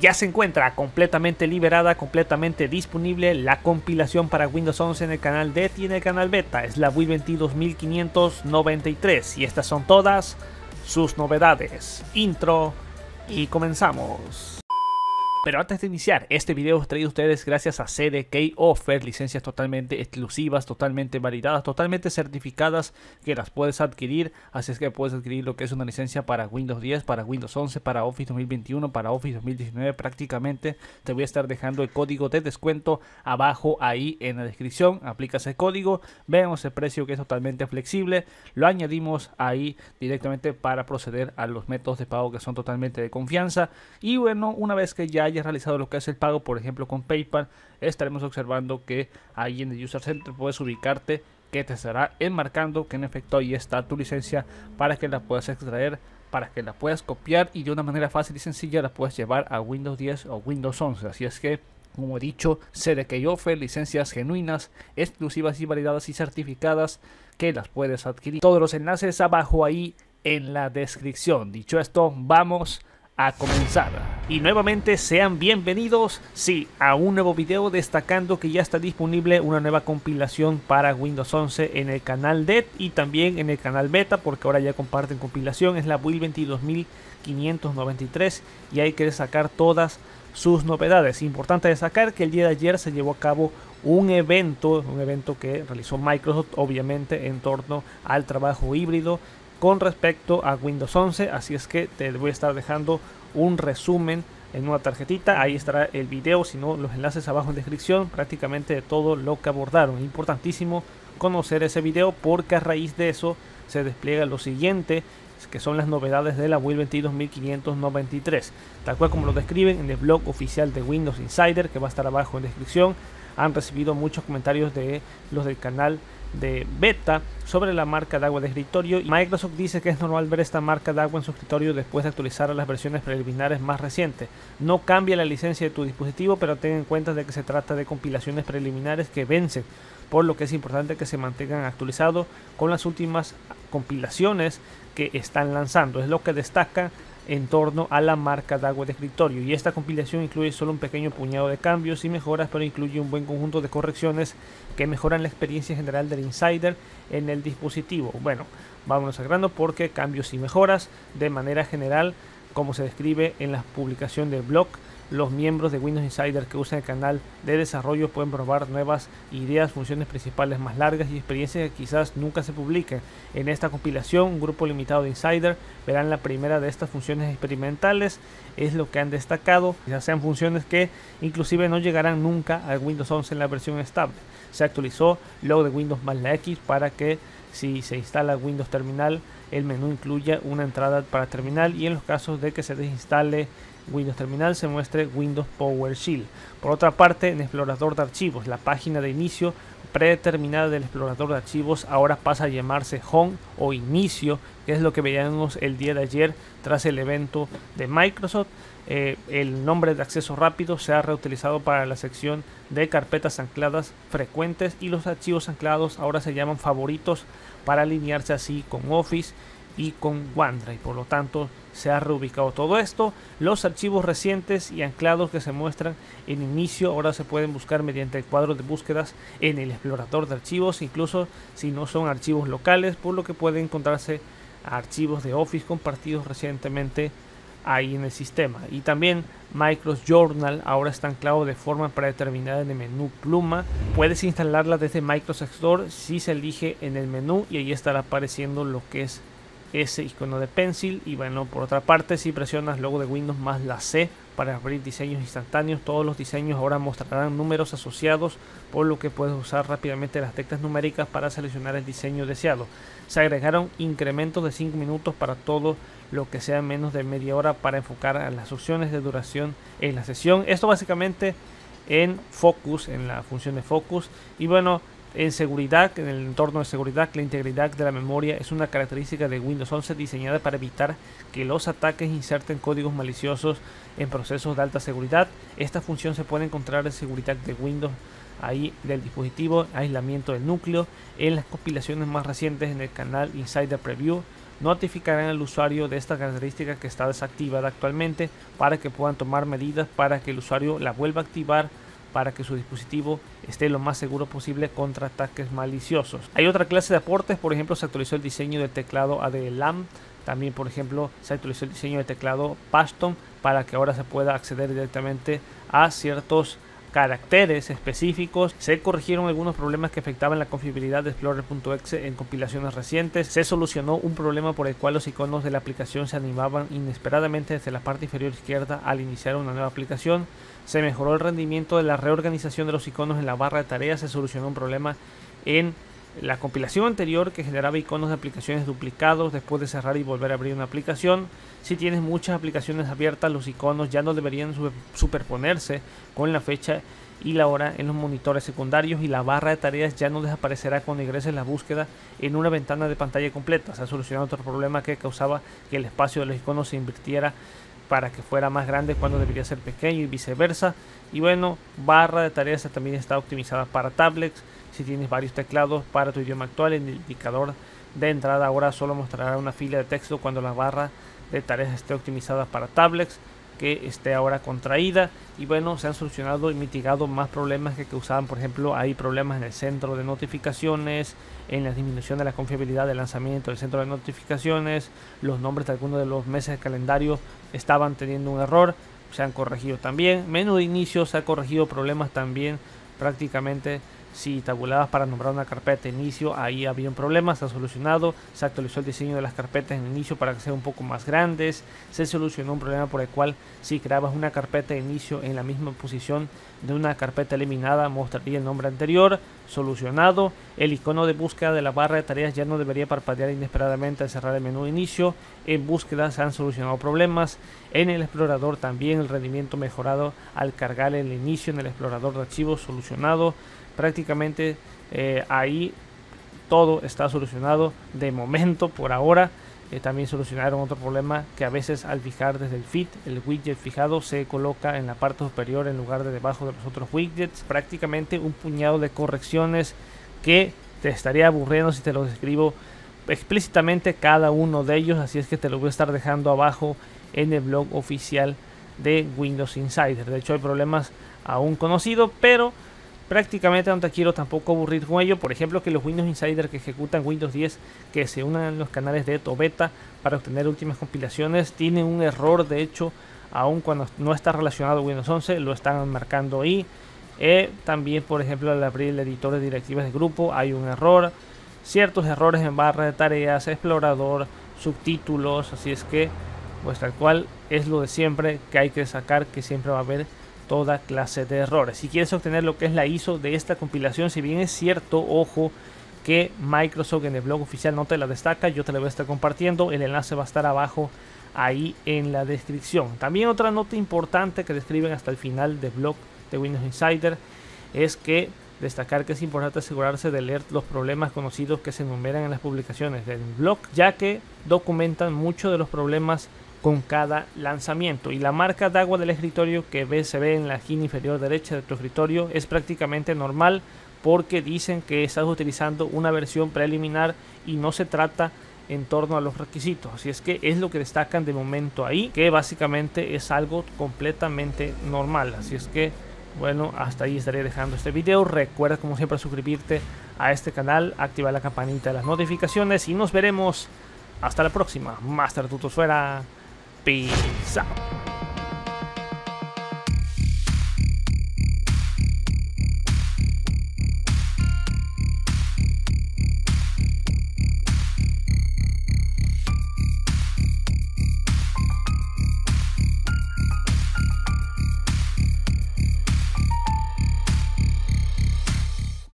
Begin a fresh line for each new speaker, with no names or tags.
Ya se encuentra completamente liberada, completamente disponible la compilación para Windows 11 en el canal DET y en el canal Beta. Es la Wii 22593 y estas son todas sus novedades. Intro y comenzamos. Pero antes de iniciar, este video es traído a ustedes gracias a CDK Offer, licencias totalmente exclusivas, totalmente validadas, totalmente certificadas que las puedes adquirir. Así es que puedes adquirir lo que es una licencia para Windows 10, para Windows 11, para Office 2021, para Office 2019 prácticamente. Te voy a estar dejando el código de descuento abajo ahí en la descripción. Aplicas el código, vemos el precio que es totalmente flexible. Lo añadimos ahí directamente para proceder a los métodos de pago que son totalmente de confianza. Y bueno, una vez que ya hayas realizado lo que es el pago, por ejemplo con PayPal, estaremos observando que ahí en el User Center puedes ubicarte que te estará enmarcando que en efecto ahí está tu licencia para que la puedas extraer, para que la puedas copiar y de una manera fácil y sencilla la puedes llevar a Windows 10 o Windows 11. Así es que, como he dicho, offer licencias genuinas, exclusivas y validadas y certificadas que las puedes adquirir. Todos los enlaces abajo ahí en la descripción. Dicho esto, vamos a comenzar. Y nuevamente sean bienvenidos, sí, a un nuevo video destacando que ya está disponible una nueva compilación para Windows 11 en el canal DET y también en el canal Beta porque ahora ya comparten compilación, es la Build 22593 y hay que destacar todas sus novedades. Importante destacar que el día de ayer se llevó a cabo un evento, un evento que realizó Microsoft obviamente en torno al trabajo híbrido con respecto a Windows 11. Así es que te voy a estar dejando un resumen en una tarjetita. Ahí estará el video, si no, los enlaces abajo en descripción, prácticamente de todo lo que abordaron. Importantísimo conocer ese video porque a raíz de eso se despliega lo siguiente que son las novedades de la Wii 22593 tal cual como lo describen en el blog oficial de Windows Insider que va a estar abajo en descripción han recibido muchos comentarios de los del canal de beta sobre la marca de agua de escritorio. Microsoft dice que es normal ver esta marca de agua en su escritorio después de actualizar a las versiones preliminares más recientes. No cambia la licencia de tu dispositivo, pero ten en cuenta de que se trata de compilaciones preliminares que vencen, por lo que es importante que se mantengan actualizados con las últimas compilaciones que están lanzando. Es lo que destaca en torno a la marca de agua de escritorio. Y esta compilación incluye solo un pequeño puñado de cambios y mejoras pero incluye un buen conjunto de correcciones que mejoran la experiencia general del insider en el dispositivo. Bueno vámonos a grano porque cambios y mejoras de manera general como se describe en la publicación del blog los miembros de Windows Insider que usan el canal de desarrollo pueden probar nuevas ideas, funciones principales más largas y experiencias que quizás nunca se publiquen. En esta compilación, un grupo limitado de Insider verán la primera de estas funciones experimentales, es lo que han destacado, ya sean funciones que inclusive no llegarán nunca a Windows 11 en la versión estable. Se actualizó luego de Windows más la X para que si se instala Windows Terminal, el menú incluya una entrada para terminal y en los casos de que se desinstale Windows Terminal se muestre Windows PowerShell. Por otra parte, en explorador de archivos, la página de inicio predeterminada del explorador de archivos ahora pasa a llamarse Home o Inicio, que es lo que veíamos el día de ayer tras el evento de Microsoft. Eh, el nombre de acceso rápido se ha reutilizado para la sección de carpetas ancladas frecuentes y los archivos anclados ahora se llaman favoritos para alinearse así con Office y con OneDrive. Por lo tanto, se ha reubicado todo esto. Los archivos recientes y anclados que se muestran en inicio ahora se pueden buscar mediante el cuadro de búsquedas en el explorador de archivos, incluso si no son archivos locales, por lo que pueden encontrarse archivos de Office compartidos recientemente ahí en el sistema. Y también Microsoft Journal ahora está anclado de forma predeterminada en el menú pluma. Puedes instalarla desde Microsoft Store si se elige en el menú y ahí estará apareciendo lo que es ese icono de pencil. Y bueno por otra parte si presionas luego de Windows más la C para abrir diseños instantáneos todos los diseños ahora mostrarán números asociados por lo que puedes usar rápidamente las teclas numéricas para seleccionar el diseño deseado. Se agregaron incrementos de 5 minutos para todo lo que sea menos de media hora para enfocar a las opciones de duración en la sesión. Esto básicamente en focus en la función de focus. Y bueno en seguridad, en el entorno de seguridad, la integridad de la memoria es una característica de Windows 11 diseñada para evitar que los ataques inserten códigos maliciosos en procesos de alta seguridad. Esta función se puede encontrar en seguridad de Windows ahí del dispositivo, aislamiento del núcleo, en las compilaciones más recientes en el canal Insider Preview notificarán al usuario de esta característica que está desactivada actualmente para que puedan tomar medidas para que el usuario la vuelva a activar para que su dispositivo esté lo más seguro posible contra ataques maliciosos. Hay otra clase de aportes, por ejemplo, se actualizó el diseño del teclado ADLAM, también, por ejemplo, se actualizó el diseño del teclado Paston para que ahora se pueda acceder directamente a ciertos caracteres específicos. Se corrigieron algunos problemas que afectaban la confiabilidad de Explorer.exe en compilaciones recientes. Se solucionó un problema por el cual los iconos de la aplicación se animaban inesperadamente desde la parte inferior izquierda al iniciar una nueva aplicación. Se mejoró el rendimiento de la reorganización de los iconos en la barra de tareas. Se solucionó un problema en la compilación anterior que generaba iconos de aplicaciones duplicados después de cerrar y volver a abrir una aplicación. Si tienes muchas aplicaciones abiertas, los iconos ya no deberían superponerse con la fecha y la hora en los monitores secundarios y la barra de tareas ya no desaparecerá cuando ingreses la búsqueda en una ventana de pantalla completa. Se ha solucionado otro problema que causaba que el espacio de los iconos se invirtiera para que fuera más grande cuando debería ser pequeño y viceversa. Y bueno, barra de tareas también está optimizada para tablets si tienes varios teclados para tu idioma actual, el indicador de entrada ahora solo mostrará una fila de texto cuando la barra de tareas esté optimizada para tablets que esté ahora contraída. Y bueno se han solucionado y mitigado más problemas que causaban por ejemplo hay problemas en el centro de notificaciones en la disminución de la confiabilidad del lanzamiento del centro de notificaciones los nombres de algunos de los meses de calendario estaban teniendo un error se han corregido también. Menú de inicio se ha corregido problemas también prácticamente si tabulabas para nombrar una carpeta de inicio, ahí había un problema, se ha solucionado, se actualizó el diseño de las carpetas en inicio para que sean un poco más grandes, se solucionó un problema por el cual si creabas una carpeta de inicio en la misma posición de una carpeta eliminada mostraría el nombre anterior, solucionado, el icono de búsqueda de la barra de tareas ya no debería parpadear inesperadamente al cerrar el menú de inicio, en búsqueda se han solucionado problemas, en el explorador también el rendimiento mejorado al cargar el inicio en el explorador de archivos solucionado, prácticamente eh, ahí todo está solucionado de momento por ahora. Eh, también solucionaron otro problema que a veces al fijar desde el feed el widget fijado se coloca en la parte superior en lugar de debajo de los otros widgets. Prácticamente un puñado de correcciones que te estaría aburriendo si te lo describo explícitamente cada uno de ellos. Así es que te lo voy a estar dejando abajo en el blog oficial de Windows Insider. De hecho hay problemas aún conocidos, pero prácticamente no te quiero tampoco aburrir con ello. Por ejemplo, que los Windows Insider que ejecutan Windows 10 que se unan a los canales de o beta para obtener últimas compilaciones tienen un error. De hecho, aun cuando no está relacionado Windows 11, lo están marcando ahí. Eh, también, por ejemplo, al abrir el editor de directivas de grupo hay un error. Ciertos errores en barra de tareas, explorador, subtítulos. Así es que, pues tal cual es lo de siempre que hay que sacar, que siempre va a haber toda clase de errores. Si quieres obtener lo que es la ISO de esta compilación, si bien es cierto, ojo, que Microsoft en el blog oficial no te la destaca, yo te la voy a estar compartiendo, el enlace va a estar abajo ahí en la descripción. También otra nota importante que describen hasta el final del blog de Windows Insider es que destacar que es importante asegurarse de leer los problemas conocidos que se enumeran en las publicaciones del blog, ya que documentan muchos de los problemas con cada lanzamiento. Y la marca de agua del escritorio que ve, se ve en la esquina inferior derecha de tu escritorio es prácticamente normal porque dicen que estás utilizando una versión preliminar y no se trata en torno a los requisitos. Así es que es lo que destacan de momento ahí, que básicamente es algo completamente normal. Así es que, bueno, hasta ahí estaré dejando este video. Recuerda como siempre suscribirte a este canal, activar la campanita de las notificaciones y nos veremos hasta la próxima. Master Tutosfera. 闭上